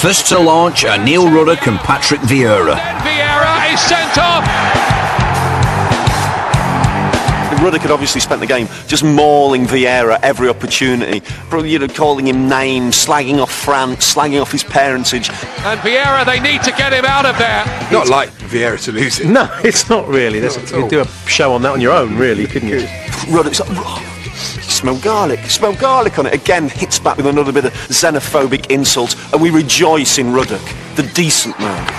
First to launch are Neil Ruddock and Patrick Vieira. Vieira is sent off. Ruddock had obviously spent the game just mauling Vieira every opportunity, probably you know, calling him names, slagging off France, slagging off his parentage. And Vieira, they need to get him out of there. Not like Vieira to lose it. No, it's not really. There's, you could do a show on that on your own, really, couldn't you? Ruddock's like, "Oh, you smell garlic, smell garlic on it. Again, hits back with another bit of xenophobic insult, and we rejoice in Ruddock, the decent man.